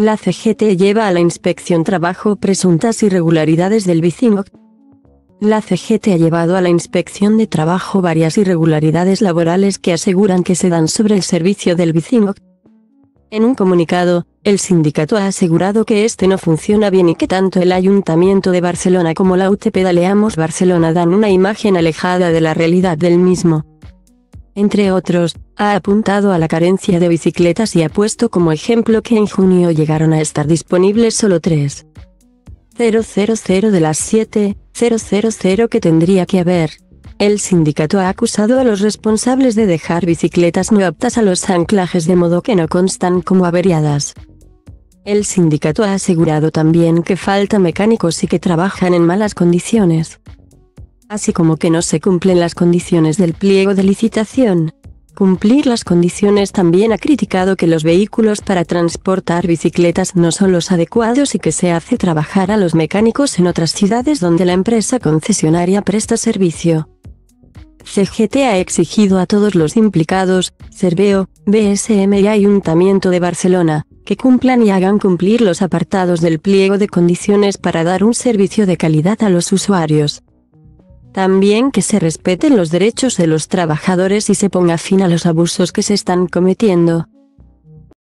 La CGT lleva a la inspección trabajo presuntas irregularidades del BICIMOC. La CGT ha llevado a la inspección de trabajo varias irregularidades laborales que aseguran que se dan sobre el servicio del BICIMOC. En un comunicado, el sindicato ha asegurado que este no funciona bien y que tanto el Ayuntamiento de Barcelona como la UT Pedaleamos Barcelona dan una imagen alejada de la realidad del mismo. Entre otros, ha apuntado a la carencia de bicicletas y ha puesto como ejemplo que en junio llegaron a estar disponibles solo 3. 000 de las 7, 000 que tendría que haber. El sindicato ha acusado a los responsables de dejar bicicletas no aptas a los anclajes de modo que no constan como averiadas. El sindicato ha asegurado también que falta mecánicos y que trabajan en malas condiciones. Así como que no se cumplen las condiciones del pliego de licitación. Cumplir las condiciones también ha criticado que los vehículos para transportar bicicletas no son los adecuados y que se hace trabajar a los mecánicos en otras ciudades donde la empresa concesionaria presta servicio. CGT ha exigido a todos los implicados, Cerveo, BSM y Ayuntamiento de Barcelona, que cumplan y hagan cumplir los apartados del pliego de condiciones para dar un servicio de calidad a los usuarios. También que se respeten los derechos de los trabajadores y se ponga fin a los abusos que se están cometiendo.